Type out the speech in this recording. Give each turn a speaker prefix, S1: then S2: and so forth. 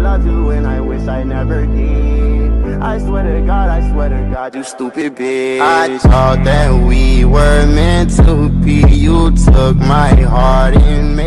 S1: loved you and I wish I never did. I swear to God, I swear to God, you stupid bitch. I thought that we were meant to be. You took my heart and made.